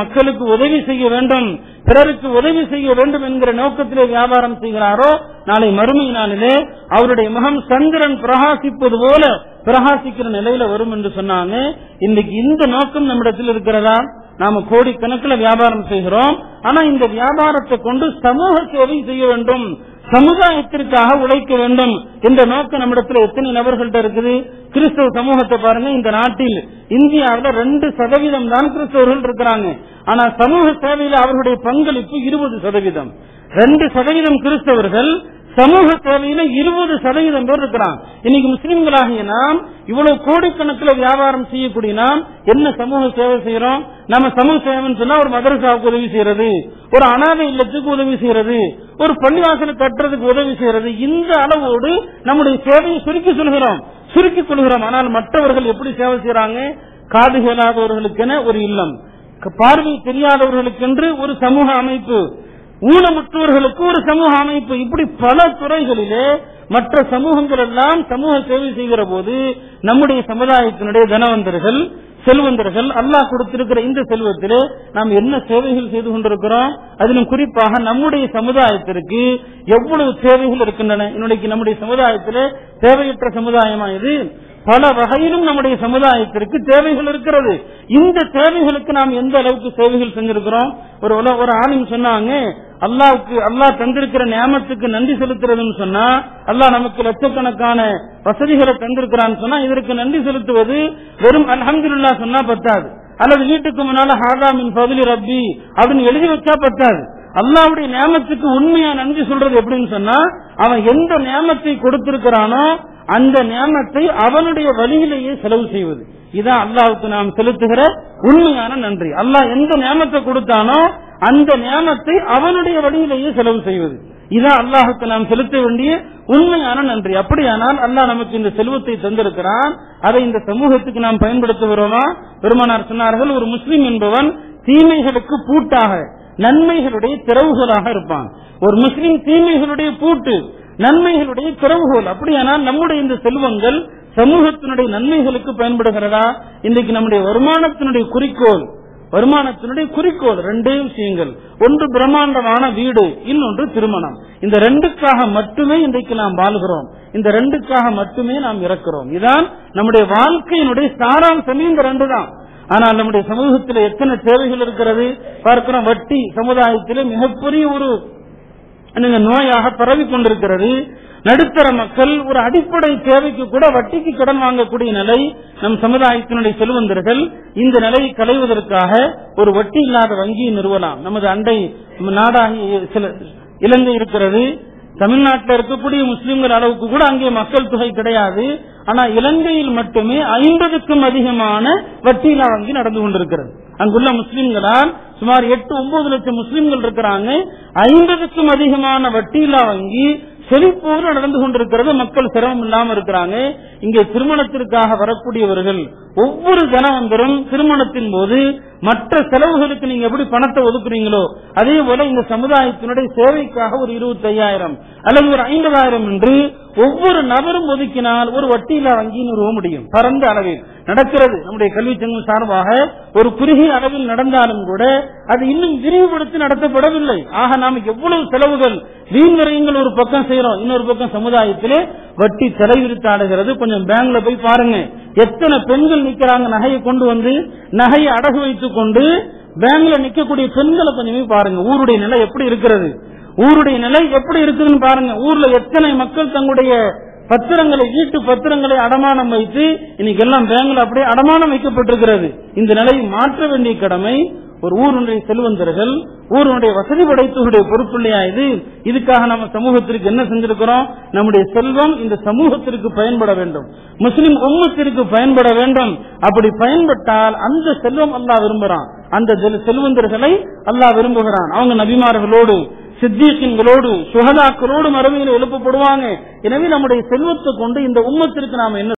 மக்களுக்கு உதவி செய்ய வேண்டும் பிறருக்கு உதவி செய்ய வேண்டும் என்கிற நோக்கத்திலே வியாபாரம் செய்கிறாரோ நாளை மறுமை நாளிலே அவருடைய முகம் சந்திரன் பிரகாசிப்பது போல பிரகாசிக்கிற நிலையில வரும் என்று சொன்னாங்க. இன்னைக்கு இந்த நோக்கம் நம்மிடத்தில் இருக்கிறதா? நாம கோடிக்கணக்கில் வியாபாரம் செய்கிறோம். ஆனா இந்த வியாபாரத்தை கொண்டு சமூக சேவை செய்ய வேண்டும். சமுதாயத்திற்காக உழைக்க வேண்டும் என்ற நோக்கம் நம்மிடத்தில் எத்தனை நபர்கள்ட்ட இருக்குது? கிறிஸ்தவ சமூகத்தை பாருங்க இந்த நாட்டில் இந்தியாவில் ரெண்டு சதவீதம் தான் கிறிஸ்தவர்கள் இருக்கிறாங்க. ஆனா சமூக சேவையில் அவர்களுடைய பங்களிப்பு இருபது சதவீதம். ரெண்டு சதவீதம் கிறிஸ்தவர்கள் சமூக சேவையில இருபது சதவீதம் பேர் இருக்கிறான் இன்னைக்கு முஸ்லீம்களாகிய நாம் இவ்வளவு கோடிக்கணக்கில் வியாபாரம் செய்யக்கூடிய நாம் என்ன சமூக சேவை செய்யறோம்? நம்ம சமூக சேவைன்னு சொன்னா ஒரு மதரசாவுக்கு உதவி செய்யறது ஒரு அனாதை இல்லத்துக்கு உதவி செய்யறது ஒரு பள்ளிவாசலை கட்டுறதுக்கு உதவி செய்யறது. இந்த அளவோடு நம்முடைய சேவையை சுருக்கி சொல்கிறோம். சுருக்கிக் கொள்கிறோம். ஆனால் மற்றவர்கள் எப்படி சேவை செய்யறாங்க? காது கேளாதவர்களுக்கென ஒரு இல்லம். பார்வை தெரியாதவர்களுக்கென்று ஒரு சமூக அமைப்பு. ஊனமுற்றோர்களுக்கு ஒரு சமூக அமைப்பு. இப்படி பல துறைகளிலே மற்ற சமூகங்கள் எல்லாம் சமூக சேவை செய்கிற போது நம்முடைய சமுதாயத்தினுடைய தனவந்தர்கள் செல்வந்தர்கள் அல்லாஹ் கொடுத்திருக்கிற இந்த செல்வத்திலே நாம் என்ன சேவைகள் செய்து கொண்டிருக்கிறோம்? அதிலும் குறிப்பாக நம்முடைய சமுதாயத்திற்கு எவ்வளவு சேவைகள் இருக்கின்றன? இன்னைக்கு நம்முடைய சமுதாயத்திலே தேவையற்ற சமுதாயமா இது பல வகையிலும் நம்முடைய சமுதாயத்திற்கு தேவைகள் இருக்கிறது. இந்த தேவைகளுக்கு நாம் எந்த அளவுக்கு சேவைகள் செஞ்சிருக்கிறோம்? ஒரு ஒரு ஆளும் சொன்னாங்க அல்லாவுக்கு அல்லாஹ் தந்திருக்கிற நியமத்துக்கு நன்றி செலுத்துறதுன்னு சொன்னா அல்லாஹ் நமக்கு லட்சக்கணக்கான வசதிகளை தந்திருக்கிறான்னு சொன்னா இதற்கு நன்றி செலுத்துவது வெறும் அலமதுல்லா சொன்னா பத்தாது. அல்லது வீட்டுக்கு முன்னால ஹாதா பதிலி ரப்பி அப்படின்னு எழுதி வச்சா பத்தாது. அல்லாவுடைய நியமத்துக்கு உண்மையா நன்றி சொல்றது எப்படின்னு சொன்னா அவன் எந்த நியமத்தை கொடுத்திருக்கிறானோ அந்த நியமத்தை அவனுடைய வழியிலேயே செலவு செய்வது. இதான் அல்லாவுக்கு நாம் செலுத்துகிற உண்மையான நன்றி. அல்லாஹ் எந்த நியமத்தை கொடுத்தானோ அந்த நியமத்தை அவனுடைய வழியிலேயே செலவு செய்வது. இதான் அல்லாஹுக்கு நாம் செலுத்த வேண்டிய உண்மையான நன்றி. அப்படியானால் அல்லாஹ் நமக்கு இந்த செல்வத்தை தந்திருக்கிறான். அதை இந்த சமூகத்துக்கு நாம் பயன்படுத்துகிறோமா பெருமானார் சொன்னார்கள் ஒரு முஸ்லீம் என்பவன் தீமைகளுக்கு பூட்டாக நன்மைகளுடைய திறவுகளாக இருப்பான். ஒரு முஸ்லீம் தீமைகளுடைய பூட்டு நன்மைகளுடைய திறவுகோல். அப்படியானால் நம்முடைய இந்த செல்வங்கள் சமூகத்தினுடைய நன்மைகளுக்கு பயன்படுகிறதா? இன்றைக்கு நம்முடைய வருமானத்தினுடைய குறிக்கோள். வருமானத்தினுடைய குறிக்கோள். ரெண்டே விஷயங்கள். ஒன்று பிரம்மாண்டமான வீடு இன்னொன்று திருமணம். இந்த ரெண்டுக்காக மட்டுமே இன்றைக்கு நாம் வாழ்கிறோம். இந்த ரெண்டுக்காக மட்டுமே நாம் இறக்கிறோம். இதான் நம்முடைய வாழ்க்கையினுடைய சாராம்சமே இந்த ரெண்டு தான் ஆனால் நம்முடைய சமூகத்தில் எத்தனை தேவைகள் இருக்கிறது? பார்க்கிறோம் வட்டி சமுதாயத்தில் மிகப்பெரிய ஒரு என்னங்க, நோயாக பரவி கொண்டிருக்கிறது. நடுத்தர மக்கள் ஒரு அடிப்படை தேவைக்கு கூட வட்டிக்கு கடன் வாங்கக்கூடிய நிலை நம் சமுதாயத்தினுடைய செல்வந்தர்கள். இந்த நிலையை களைவதற்காக ஒரு வட்டி இல்லாத வங்கியை நிறுவலாம். நமது அண்டை நாடாகிய சில இலங்கை இருக்கிறது. தமிழ்நாட்டில் இருக்கக்கூடிய முஸ்லிம்கள் அளவுக்கு கூட அங்கே மக்கள் தொகை கிடையாது. ஆனா இலங்கையில் மட்டுமே ஐம்பதுக்கும் அதிகமான வட்டியிலா வங்கி நடந்து கொண்டிருக்கிறது. அங்குள்ள முஸ்லிம்களால் சுமார் எட்டு ஒன்பது லட்சம் முஸ்லிம்கள் இருக்கிறாங்க. ஐம்பதுக்கும் அதிகமான வட்டியிலா வங்கி செழிப்போடு நடந்து கொண்டிருக்கிறது. மக்கள் சிரமம் இல்லாம இருக்கிறாங்க. இங்கே திருமணத்திற்காக வரக்கூடியவர்கள் ஒவ்வொரு தனவந்தரும் திருமணத்தின் போது மற்ற செலவுகளுக்கு நீங்க எப்படி பணத்தை ஒதுக்குறீங்களோ அதே போல இந்த சமுதாயத்தினுடைய சேவைக்காக ஒரு இருபத்தி ஐயாயிரம் அல்லது ஒரு ஐம்பதாயிரம் என்று ஒவ்வொரு நபரும் ஒதுக்கினால் ஒரு வட்டியில்லா வங்கி நிறுவ முடியும். பரந்த அளவில் நடக்கிறது. நம்முடைய கல்வி சங்கம் சார்பாக ஒரு குறுகிய அளவில் நடந்தாலும் கூட அது இன்னும் விரிவுபடுத்தி நடத்தப்படவில்லை. ஆக நாம் எவ்வளவு செலவுகள் வீண் ஒரு பக்கம் செய்யறோம் இன்னொரு பக்கம் சமுதாயத்திலே வட்டி தலைவிரித்தாடுகிறது கொஞ்சம் பேங்க்ல போய் பாருங்க. எத்தனை பெண்கள் நிக்கிறாங்க? நகையை கொண்டு வந்து நகையை அடகு வைத்துக் கொண்டு பேங்க்ல நிக்கக்கூடிய பெண்களை கொஞ்சம் பாருங்க. ஊருடைய நிலை எப்படி இருக்கிறது? ஊருடைய நிலை எப்படி இருக்குதுன்னு பாருங்க. ஊர்ல எத்தனை மக்கள் தங்களுடைய பத்திரங்களை வீட்டு பத்திரங்களை அடமானம் வைத்து இன்னைக்கு எல்லாம் பேங்க்ல அப்படியே அடமானம் வைக்கப்பட்டிருக்கிறது. இந்த நிலையை மாற்ற வேண்டிய கடமை ஒரு ஊருடைய செல்வந்தர்கள் ஊருடைய வசதி படைத்தவருடைய பொறுப்பு இல்லையா இது? இதுக்காக நம்ம சமூகத்திற்கு என்ன செஞ்சிருக்கிறோம்? நம்முடைய செல்வம் இந்த சமூகத்திற்கு பயன்பட வேண்டும். முஸ்லிம் உம்மத்திற்கு பயன்பட வேண்டும். அப்படி பயன்பட்டால் அந்த செல்வம் அல்லா விரும்புகிறான். அந்த செல்- செல்வந்தர்களை அல்லா விரும்புகிறான். அவங்க நபிமார்களோடு சித்தியக்கின்களோடு சுகதாக்களோடு மறுமையில் எழுப்பப்படுவாங்க. எனவே நம்முடைய செல்வத்தை கொண்டு இந்த உம்மத்திற்கு நாம என்ன